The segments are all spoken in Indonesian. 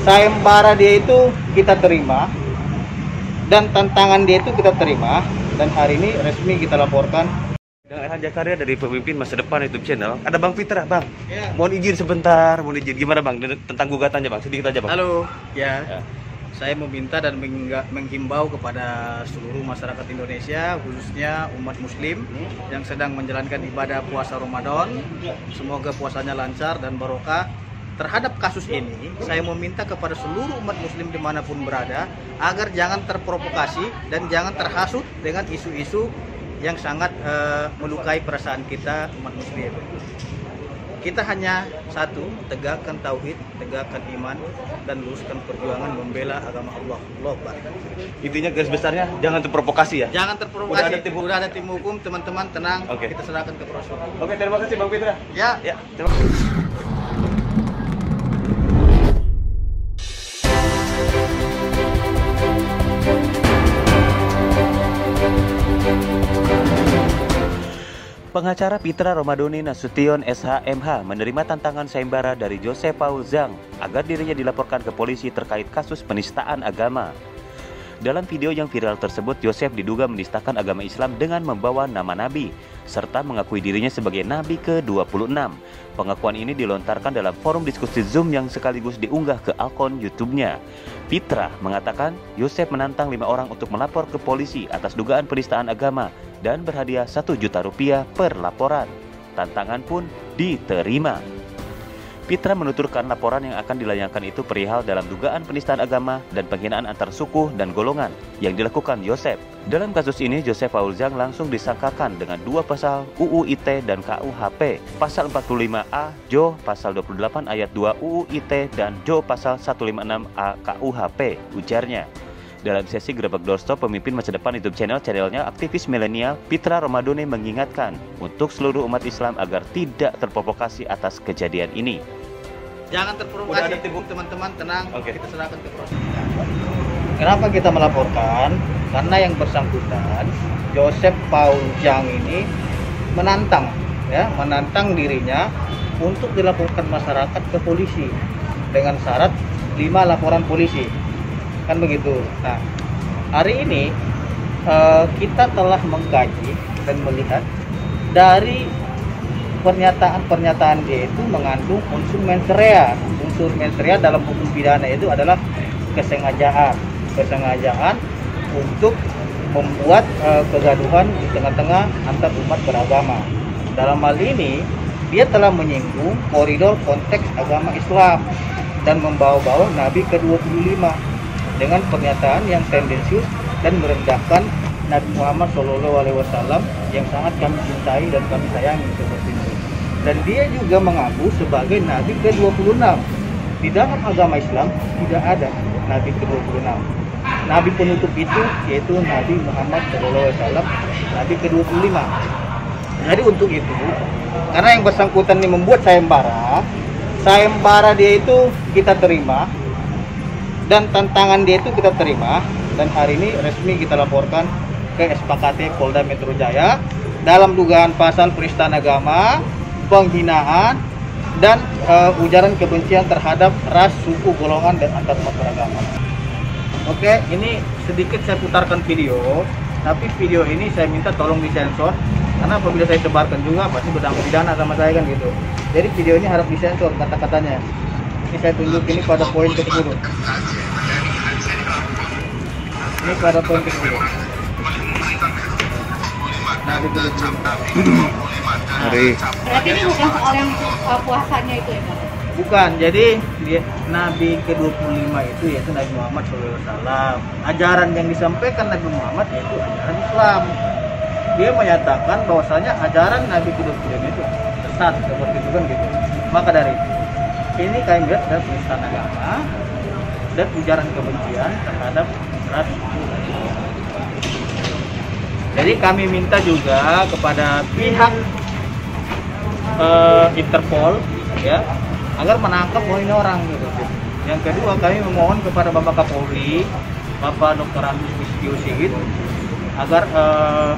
sayembara dia itu kita terima dan tantangan dia itu kita terima dan hari ini resmi kita laporkan Dan Elhan Jakaria dari pemimpin masa depan YouTube channel. Ada Bang Fitra, Bang. Ya. Mohon izin sebentar, mohon izin. Gimana Bang tentang gugatannya Bang? Sedikit aja Bang. Halo, ya. Ya. Saya meminta dan menghimbau kepada seluruh masyarakat Indonesia, khususnya umat Muslim yang sedang menjalankan ibadah puasa Ramadan. Semoga puasanya lancar dan barokah. Terhadap kasus ini, saya meminta kepada seluruh umat Muslim di mana pun berada agar jangan terprovokasi dan jangan terhasut dengan isu-isu yang sangat eh, melukai perasaan kita umat Muslim. Kita hanya satu, tegakkan tauhid, tegakkan iman, dan luruskan perjuangan membela agama Allah. Allah. Intinya garis besarnya jangan terprovokasi ya. Jangan Udah terprovokasi. ada tim. Udah ada tim hukum, teman-teman tenang. Oke. Kita serahkan ke proses. Oke, terima kasih Bang Fitra. Ya, Ya, terima kasih. Pengacara Pitra Romadoni Nasution SHMH menerima tantangan sayembara dari Joseph Paul Zhang agar dirinya dilaporkan ke polisi terkait kasus penistaan agama. Dalam video yang viral tersebut, Yosef diduga menistakan agama Islam dengan membawa nama Nabi, serta mengakui dirinya sebagai Nabi ke-26. Pengakuan ini dilontarkan dalam forum diskusi Zoom yang sekaligus diunggah ke akun YouTube-nya. Pitra mengatakan Yosef menantang lima orang untuk melapor ke polisi atas dugaan penistaan agama dan berhadiah 1 juta rupiah per laporan. Tantangan pun diterima. Pitra menuturkan laporan yang akan dilayangkan itu perihal dalam dugaan penistaan agama dan penghinaan antar suku dan golongan yang dilakukan Yosef. Dalam kasus ini, Joseph Paul Zhang langsung disangkakan dengan dua pasal UU ITE dan KUHP. Pasal 45A, Jo pasal 28 ayat 2 UU ITE dan Jo pasal 156A KUHP, ujarnya. Dalam sesi Grebek Doorstop, pemimpin masa depan YouTube channel channelnya aktivis milenial Pitra Romadone mengingatkan untuk seluruh umat Islam agar tidak terprovokasi atas kejadian ini. jangan terprovokasi. Teman-teman tenang. Oke. Kita serahkan ke proses. Kenapa kita melaporkan? Karena yang bersangkutan Joseph Paul Jang ini menantang ya, menantang dirinya untuk dilaporkan masyarakat ke polisi dengan syarat 5 laporan polisi. Kan begitu. Nah, hari ini eh, kita telah mengkaji dan melihat dari pernyataan-pernyataan dia itu mengandung unsur mens rea. Unsur mens rea dalam hukum pidana itu adalah kesengajaan, kesengajaan untuk membuat eh, kegaduhan di tengah-tengah antar umat beragama. Dalam hal ini, dia telah menyinggung koridor konteks agama Islam dan membawa-bawa Nabi ke-25 dengan pernyataan yang tendensius dan merendahkan Nabi Muhammad Shallallahu Alaihi Wasallam yang sangat kami cintai dan kami sayangi seperti itu. Dan dia juga mengaku sebagai Nabi ke-26. Di dalam agama Islam tidak ada Nabi ke-26. Nabi penutup itu yaitu Nabi Muhammad Shallallahu Alaihi Wasallam, Nabi ke-25. Jadi untuk itu, karena yang bersangkutan ini membuat sayembara, sayembara dia itu kita terima dan tantangan dia itu kita terima dan hari ini resmi kita laporkan ke SPKT Polda Metro Jaya dalam dugaan pasal penistaan agama, penghinaan dan eh, ujaran kebencian terhadap ras, suku, golongan dan antar beragama. Oke, ini sedikit saya putarkan video, tapi video ini saya minta tolong disensor karena apabila saya sebarkan juga pasti berdampak pidana sama saya kan gitu. Jadi video ini harap disensor kata-katanya. Ini saya tunjuk ini pada poin ke-10. Ini pada poin ke-10. Nah, itu Hari Berarti ini bukan soal yang uh, puasanya itu ya Pak? Bukan, jadi dia Nabi ke-25 itu yaitu Nabi Muhammad SAW. Ajaran yang disampaikan Nabi Muhammad yaitu ajaran Islam. Dia menyatakan bahwasanya ajaran Nabi ke-25 itu sesat seperti itu kan gitu. Maka dari itu, ini kami lihat ada penistaan agama dan ujaran kebencian terhadap ras. Jadi kami minta juga kepada pihak eh, Interpol ya agar menangkap oh ini orang gitu. Yang kedua kami memohon kepada Bapak Kapolri, Bapak Dr. Agus Listio Sigit agar eh,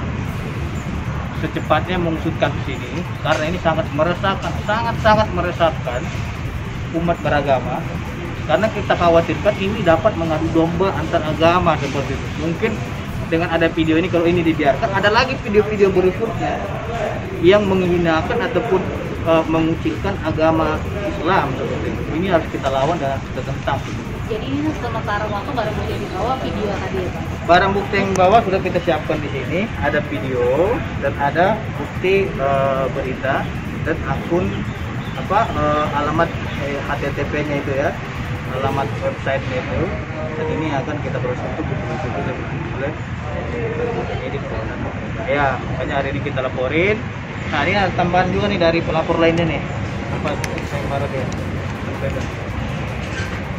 secepatnya mengusutkan ke sini karena ini sangat meresahkan, sangat sangat meresahkan umat beragama karena kita khawatirkan ini dapat mengadu domba antar agama seperti itu. Mungkin dengan ada video ini kalau ini dibiarkan ada lagi video-video berikutnya yang menghinakan ataupun uh, mengucilkan agama Islam seperti itu. Ini harus kita lawan dan harus kita tentang. Jadi ini sementara waktu barang bukti yang dibawa video tadi ya Pak? barang bukti yang bawa sudah kita siapkan di sini. Ada video dan ada bukti uh, berita dan akun apa uh, alamat HTTP-nya itu ya. Alamat website-nya itu. Dan ini akan kita proses untuk betul-betul oleh penyidik ya makanya hari ini kita laporin. Nah ini ada tambahan juga nih dari pelapor lainnya nih. Apa saya marah ya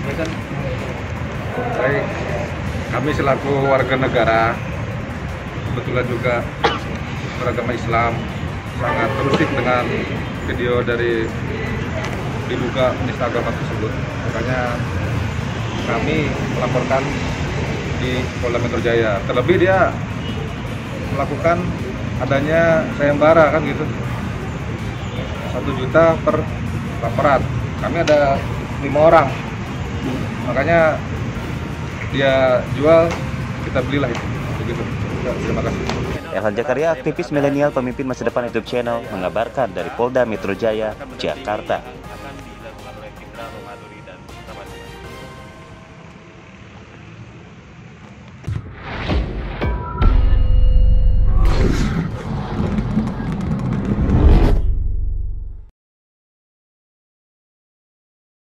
ya kan? Kami selaku warga negara kebetulan juga beragama Islam sangat terusik dengan video dari diduga penista agama tersebut. Makanya kami melaporkan di Polda Metro Jaya. Terlebih dia melakukan adanya sayembara kan gitu. Satu juta per laporan. Kami ada lima orang. Makanya dia jual kita belilah itu begitu Ya, terima kasih Elhan Jakaria, aktivis milenial pemimpin masa depan YouTube channel, mengabarkan dari Polda Metro Jaya, Jakarta.